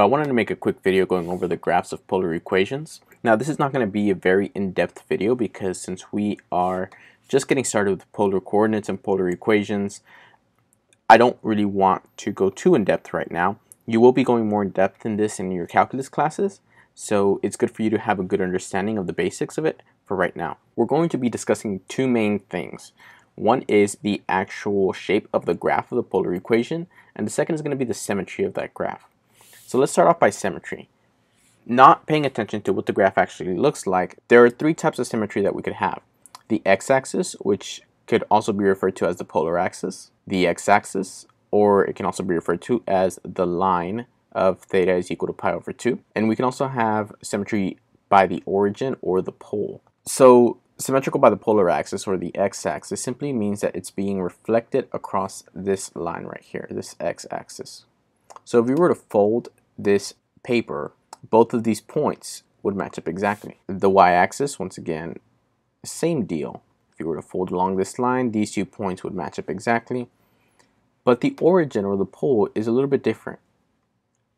So I wanted to make a quick video going over the graphs of polar equations. Now this is not going to be a very in-depth video because since we are just getting started with polar coordinates and polar equations, I don't really want to go too in-depth right now. You will be going more in-depth in this in your calculus classes, so it's good for you to have a good understanding of the basics of it for right now. We're going to be discussing two main things. One is the actual shape of the graph of the polar equation, and the second is going to be the symmetry of that graph. So let's start off by symmetry. Not paying attention to what the graph actually looks like, there are three types of symmetry that we could have. The x-axis, which could also be referred to as the polar axis, the x-axis, or it can also be referred to as the line of theta is equal to pi over 2. And we can also have symmetry by the origin or the pole. So symmetrical by the polar axis or the x-axis simply means that it's being reflected across this line right here, this x-axis. So if we were to fold this paper, both of these points would match up exactly. The y-axis, once again, same deal. If you were to fold along this line, these two points would match up exactly. But the origin or the pole is a little bit different.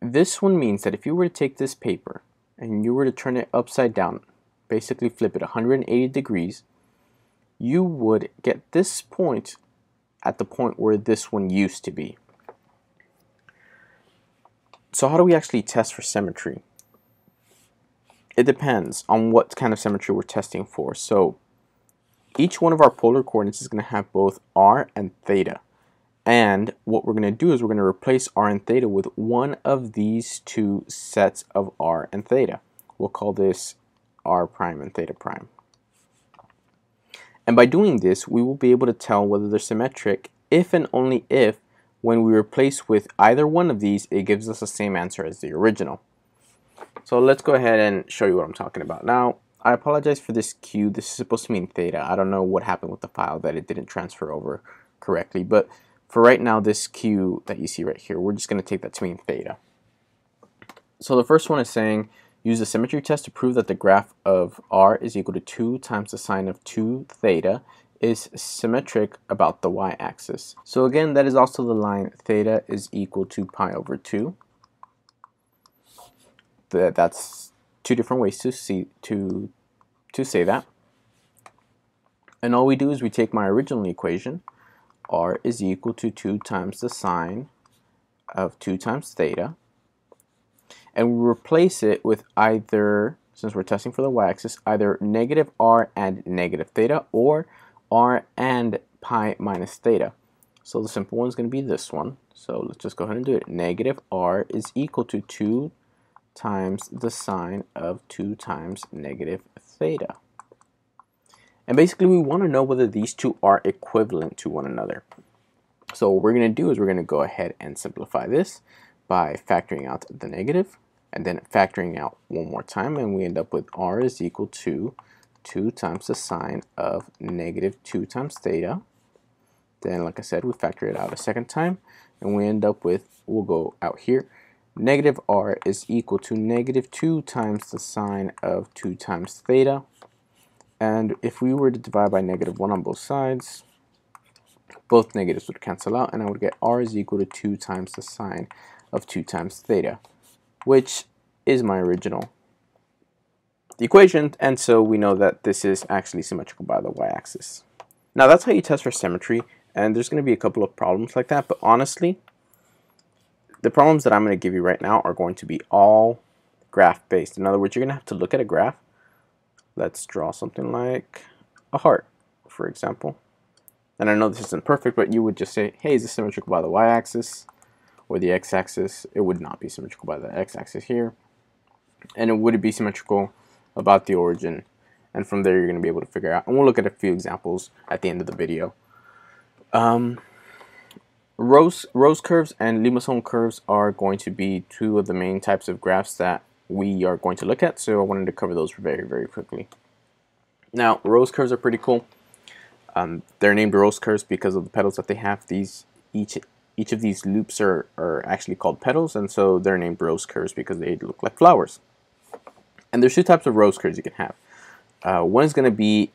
This one means that if you were to take this paper and you were to turn it upside down, basically flip it 180 degrees, you would get this point at the point where this one used to be. So how do we actually test for symmetry? It depends on what kind of symmetry we're testing for. So each one of our polar coordinates is going to have both r and theta. And what we're going to do is we're going to replace r and theta with one of these two sets of r and theta. We'll call this r prime and theta prime. And by doing this, we will be able to tell whether they're symmetric if and only if when we replace with either one of these, it gives us the same answer as the original. So let's go ahead and show you what I'm talking about. Now, I apologize for this q. This is supposed to mean theta. I don't know what happened with the file that it didn't transfer over correctly. But for right now, this q that you see right here, we're just going to take that to mean theta. So the first one is saying, use the symmetry test to prove that the graph of r is equal to 2 times the sine of 2 theta is symmetric about the y-axis. So again, that is also the line theta is equal to pi over 2. That's two different ways to see to to say that. And all we do is we take my original equation, r is equal to 2 times the sine of 2 times theta, and we replace it with either, since we're testing for the y-axis, either negative r and negative theta, or r and pi minus theta. So the simple one is going to be this one. So let's just go ahead and do it. Negative r is equal to 2 times the sine of 2 times negative theta. And basically we want to know whether these two are equivalent to one another. So what we're going to do is we're going to go ahead and simplify this by factoring out the negative and then factoring out one more time and we end up with r is equal to 2 times the sine of negative 2 times theta. Then, like I said, we factor it out a second time, and we end up with, we'll go out here, negative r is equal to negative 2 times the sine of 2 times theta. And if we were to divide by negative 1 on both sides, both negatives would cancel out, and I would get r is equal to 2 times the sine of 2 times theta, which is my original the equation, and so we know that this is actually symmetrical by the y-axis. Now that's how you test for symmetry, and there's going to be a couple of problems like that, but honestly, the problems that I'm going to give you right now are going to be all graph-based. In other words, you're going to have to look at a graph. Let's draw something like a heart, for example. And I know this isn't perfect, but you would just say, hey, is this symmetrical by the y-axis or the x-axis? It would not be symmetrical by the x-axis here. And it would be symmetrical about the origin and from there you're going to be able to figure out and we'll look at a few examples at the end of the video. Um, rose rose curves and limaçon curves are going to be two of the main types of graphs that we are going to look at so I wanted to cover those very very quickly. Now rose curves are pretty cool. Um, they're named rose curves because of the petals that they have. These each each of these loops are, are actually called petals and so they're named rose curves because they look like flowers and there's two types of rose curves you can have. Uh, one is going to be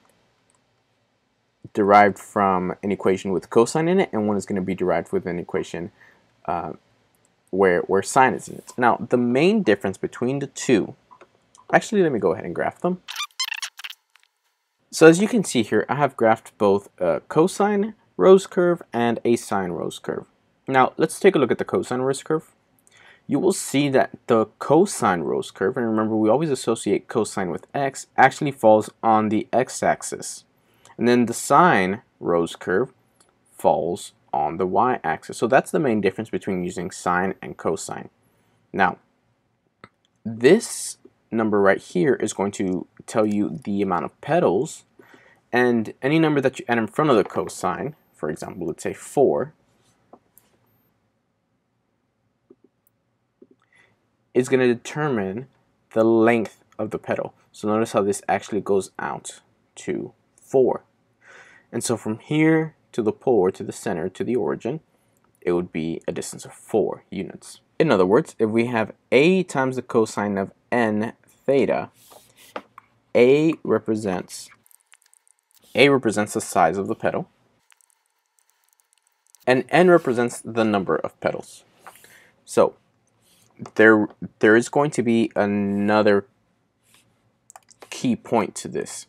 derived from an equation with cosine in it, and one is going to be derived with an equation uh, where, where sine is in it. Now, the main difference between the two, actually, let me go ahead and graph them. So as you can see here, I have graphed both a cosine rose curve and a sine rose curve. Now, let's take a look at the cosine rose curve. You will see that the cosine rose curve, and remember we always associate cosine with x, actually falls on the x-axis. And then the sine rose curve falls on the y-axis. So that's the main difference between using sine and cosine. Now, this number right here is going to tell you the amount of petals, and any number that you add in front of the cosine, for example, let's say 4, is going to determine the length of the petal. So notice how this actually goes out to 4. And so from here to the pole or to the center to the origin, it would be a distance of 4 units. In other words, if we have a times the cosine of n theta, a represents a represents the size of the petal, and n represents the number of petals. So there there is going to be another key point to this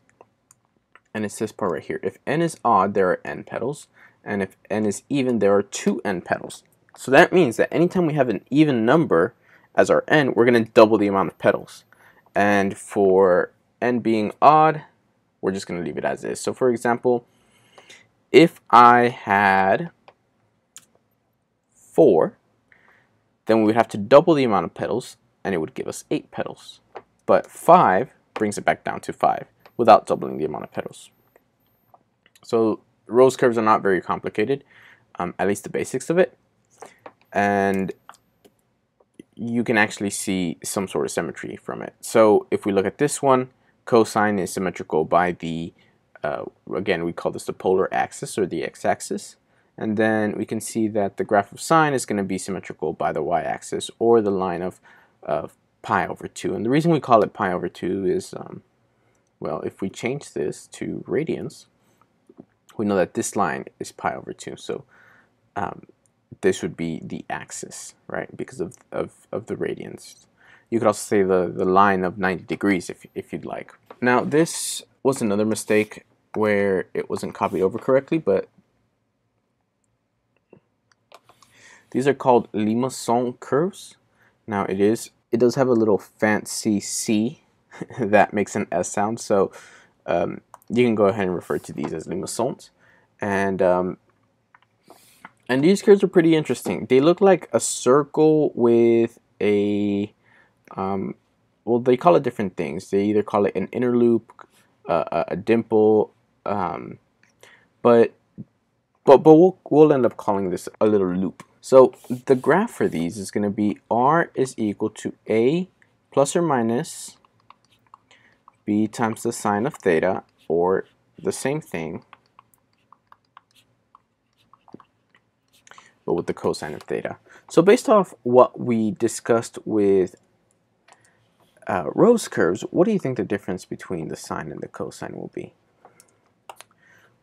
and it's this part right here. If n is odd, there are n petals, and if n is even, there are two n petals. So that means that anytime we have an even number as our n, we're going to double the amount of petals. And for n being odd, we're just going to leave it as is. So for example, if I had 4, then we would have to double the amount of petals, and it would give us 8 petals. But 5 brings it back down to 5 without doubling the amount of petals. So rose curves are not very complicated, um, at least the basics of it. And you can actually see some sort of symmetry from it. So if we look at this one, cosine is symmetrical by the, uh, again, we call this the polar axis or the x-axis. And then we can see that the graph of sine is going to be symmetrical by the y-axis or the line of, of pi over 2. And the reason we call it pi over 2 is um, well, if we change this to radians, we know that this line is pi over 2. So um, this would be the axis, right, because of, of, of the radians. You could also say the, the line of 90 degrees if, if you'd like. Now, this was another mistake where it wasn't copied over correctly, but these are called Limaçon curves. Now, it is, it does have a little fancy C that makes an S sound. So um, you can go ahead and refer to these as limaçons. And um, and these curves are pretty interesting. They look like a circle with a um, well, they call it different things. They either call it an inner loop, uh, a dimple, um, but but but we'll we'll end up calling this a little loop. So the graph for these is going to be r is equal to a plus or minus b times the sine of theta, or the same thing, but with the cosine of theta. So based off what we discussed with uh, rose curves, what do you think the difference between the sine and the cosine will be?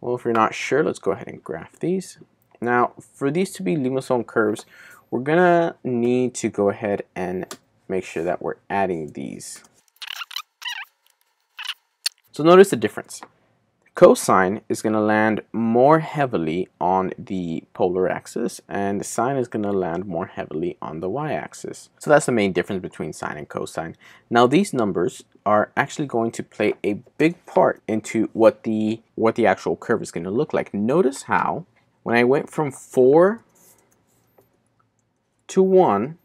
Well, if you're not sure, let's go ahead and graph these. Now, for these to be Limaçon curves, we're to need to go ahead and make sure that we're adding these. So notice the difference. Cosine is to land more heavily on the polar axis and the sine is to land more heavily on the y-axis. So that's the main difference between sine and cosine. Now these numbers are actually going to play a big part into what the what the actual curve is going to look like. Notice how when I went from 4 to 1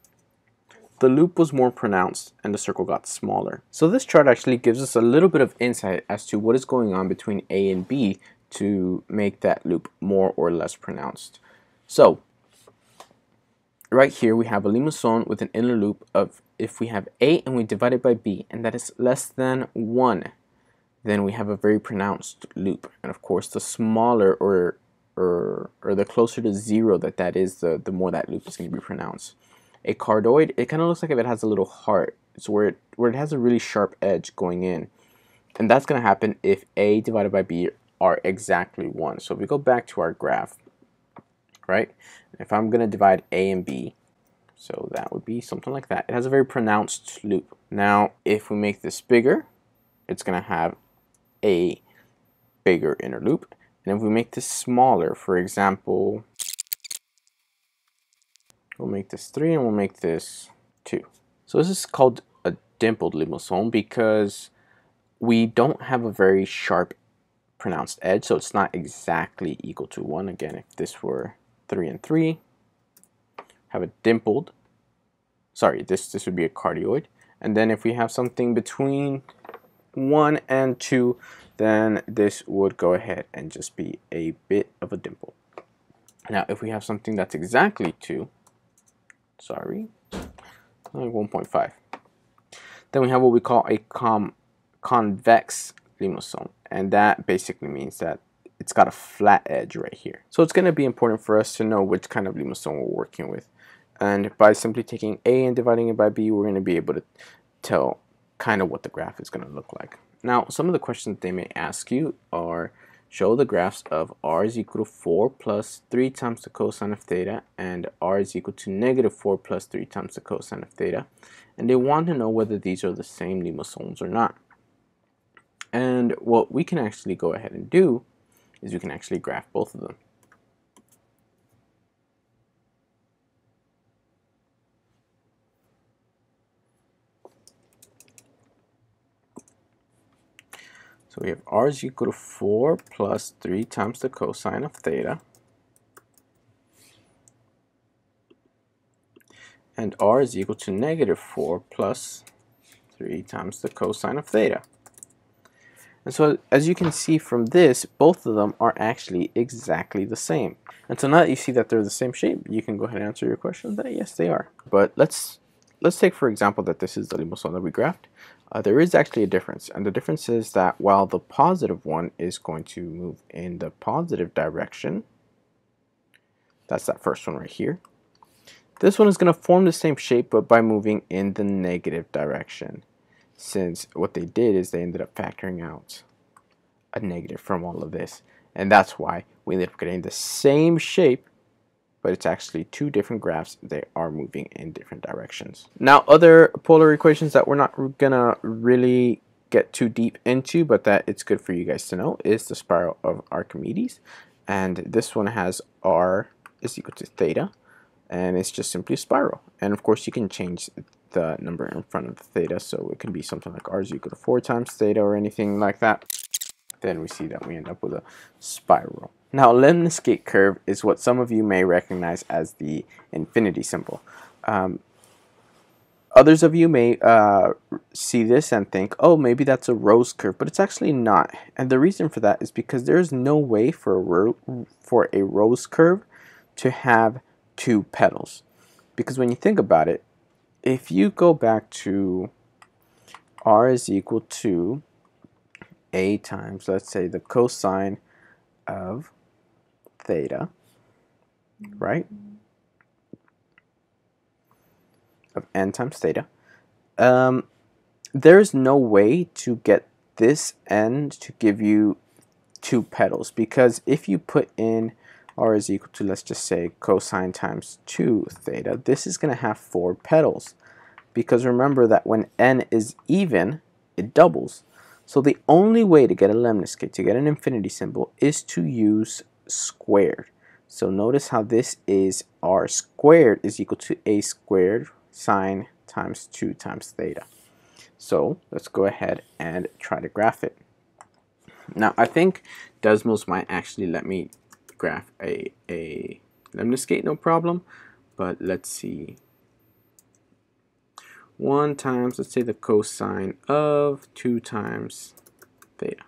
the loop was more pronounced and the circle got smaller. So this chart actually gives us a little bit of insight as to what is going on between A and B to make that loop more or less pronounced. So right here we have a limaçon with an inner loop of if we have A and we divide it by B and that is less than 1 then we have a very pronounced loop and of course the smaller or or, or the closer to 0 that that is the, the more that loop is going to be pronounced a cardioid, it kind of looks like if it has a little heart. It's where it, where it has a really sharp edge going in. And that's going to happen if A divided by B are exactly 1. So if we go back to our graph, right? If I'm going to divide A and B, So that would be something like that. It has a very pronounced loop. Now, if we make this bigger, it's going to have a bigger inner loop. And if we make this smaller, for example, we'll make this 3 and we'll make this 2. So this is called a dimpled limaçon because we don't have a very sharp pronounced edge, so it's not exactly equal to 1. Again, if this were 3 and 3, have a dimpled, sorry, this, this would be a cardioid. And then if we have something between 1 and 2, then this would go ahead and just be a bit of a dimple. Now, if we have something that's exactly 2, sorry, 1.5, then we have what we call a com convex limaçon. And that basically means that it's got a flat edge right here. So it's going to be important for us to know which kind of limaçon we're working with. And by simply taking A and dividing it by B, we're going to be able to tell kind of what the graph is going to look like. Now, some of the questions they may ask you are, show the graphs of r is equal to 4 plus 3 times the cosine of theta and r is equal to negative 4 plus 3 times the cosine of theta. And they want to know whether these are the same limaçons or not. And what we can actually go ahead and do is you can actually graph both of them. So we have r is equal to 4 plus 3 times the cosine of theta. And r is equal to negative 4 plus 3 times the cosine of theta. And so as you can see from this, both of them are actually exactly the same. And so now that you see that they're the same shape, you can go ahead and answer your question that yes, they are. But let's let's take for example that this is the limaçon that we graphed uh, there is actually a difference. And the difference is that while the positive one is going to move in the positive direction, that's that first one right here, this one is going to form the same shape but by moving in the negative direction. Since what they did is they ended up factoring out a negative from all of this. And that's why we ended up getting the same shape but it's actually two different graphs. They are moving in different directions. Now, other polar equations that we're not gonna really get too deep into, but that it's good for you guys to know, is the spiral of Archimedes. And this one has r is equal to theta, and it's just simply a spiral. And of course, you can change the number in front of the theta, so it can be something like r is equal to 4 times theta or anything like that. Then we see that we end up with a spiral. Now, lemniscate curve is what some of you may recognize as the infinity symbol. Um, others of you may uh, see this and think, oh, maybe that's a rose curve, but it's actually not. And the reason for that is because there's no way for a, for a rose curve to have two petals. Because when you think about it, if you go back to r is equal to a times, let's say, the cosine of theta, right, of n times theta, um, there's no way to get this end to give you two petals because if you put in r is equal to let's just say cosine times 2 theta this is going to have four petals because remember that when n is even it doubles so the only way to get a lemniscate to get an infinity symbol is to use squared. So notice how this is r squared is equal to a squared sine times 2 times theta. So let's go ahead and try to graph it. Now I think Desmos might actually let me graph a, a lemniscate no problem, but let's see. 1 times, let's say the cosine of 2 times theta.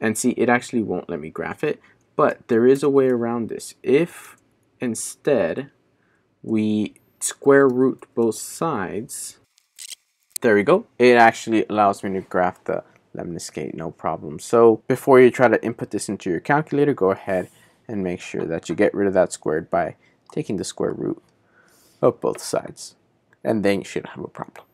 And see, it actually won't let me graph it, but there is a way around this. If instead we square root both sides, there we go. It actually allows me to graph the lemniscate, no problem. So before you try to input this into your calculator, go ahead and make sure that you get rid of that squared by taking the square root of both sides. And then you shouldn't have a problem.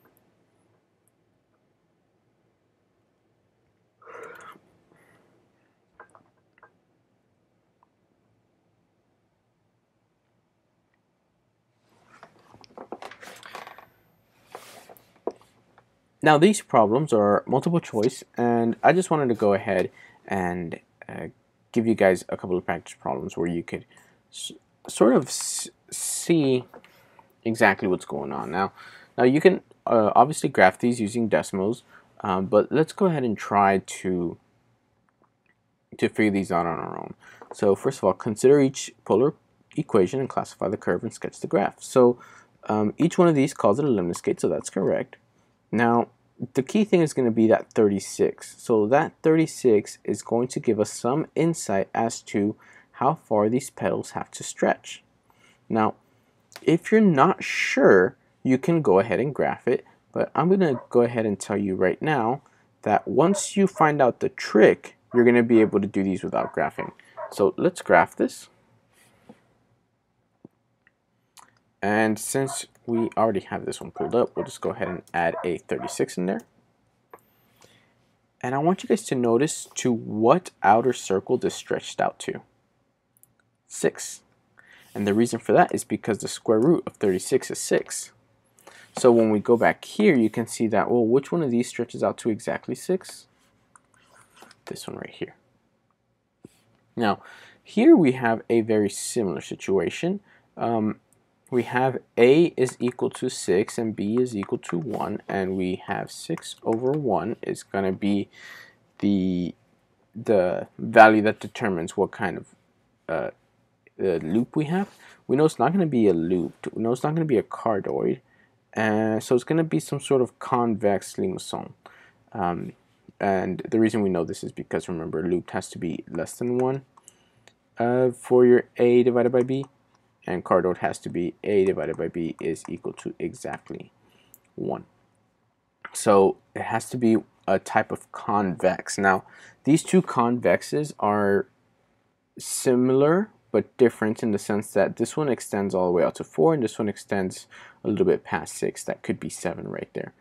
Now these problems are multiple choice and I just wanted to go ahead and uh, give you guys a couple of practice problems where you could sort of see exactly what's going on. Now, now you can uh, obviously graph these using Desmos, um, but let's go ahead and try to to figure these out on our own. So first of all, consider each polar equation and classify the curve and sketch the graph. So um, each one of these calls it a lemniscate, so that's correct. Now, the key thing is going to be that 36. So that 36 is going to give us some insight as to how far these petals have to stretch. Now, if you're not sure, you can go ahead and graph it, but I'm going to go ahead and tell you right now that once you find out the trick, you're going to be able to do these without graphing. So let's graph this. And since we already have this one pulled up, we'll just go ahead and add a 36 in there. And I want you guys to notice to what outer circle this stretched out to. 6. And the reason for that is because the square root of 36 is 6. So when we go back here, you can see that, well, which one of these stretches out to exactly 6? This one right here. Now, here we have a very similar situation. Um, we have a is equal to 6 and b is equal to 1 and we have 6 over 1 is going to be the the value that determines what kind of uh, uh, loop we have. We know it's not going to be a loop. We know it's not going to be a cardioid. Uh, so it's going to be some sort of convex limaçon. Um, and the reason we know this is because remember looped has to be less than 1 uh, for your a divided by b and cardioid has to be a divided by b is equal to exactly 1. So it has to be a type of convex. Now, these two convexes are similar but different in the sense that this one extends all the way out to 4 and this one extends a little bit past 6. That could be 7 right there.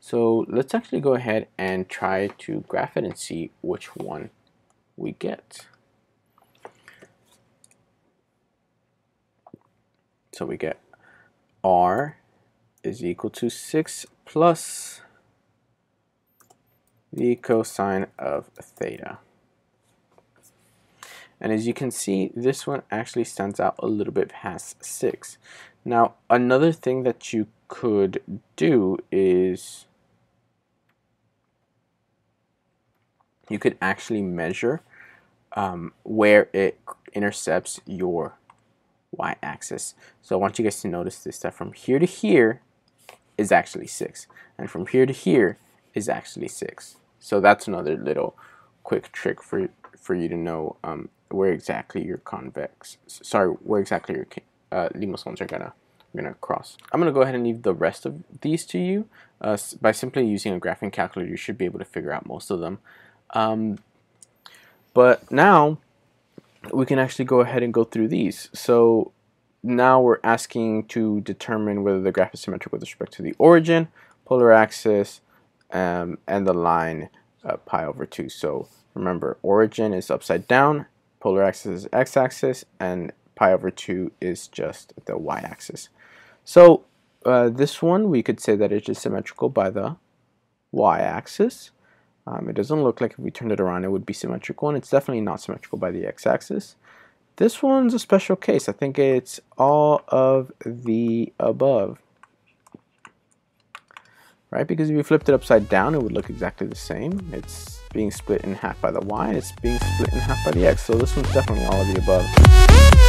So let's actually go ahead and try to graph it and see which one we get. So we get r is equal to 6 plus the cosine of theta. And as you can see, this one actually stands out a little bit past 6. Now, another thing that you could do is you could actually measure um, where it intercepts your y-axis. So I want you guys to notice this, that from here to here is actually 6. And from here to here is actually 6. So that's another little quick trick for, for you to know um, where exactly your convex, sorry, where exactly your uh, are gonna, gonna cross. I'm gonna go ahead and leave the rest of these to you. Uh, by simply using a graphing calculator, you should be able to figure out most of them. Um, but now we can actually go ahead and go through these. So now we're asking to determine whether the graph is symmetric with respect to the origin, polar axis, um, and the line uh, pi over 2. So remember, origin is upside down, polar axis is x-axis, and pi over 2 is just the y-axis. So uh, this one, we could say that it is symmetrical by the y-axis. Um, it doesn't look like if we turned it around it would be symmetrical, and it's definitely not symmetrical by the x-axis. This one's a special case. I think it's all of the above. Right? Because if you flipped it upside down, it would look exactly the same. It's being split in half by the y, and it's being split in half by the x. So this one's definitely all of the above.